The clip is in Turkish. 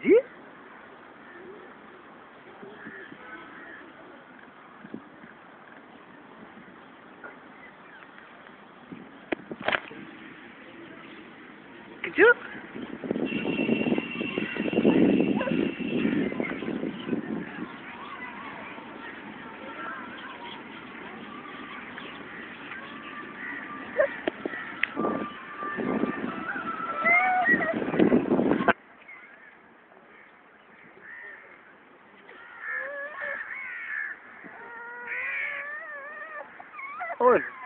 Ji Gıcık. recorded.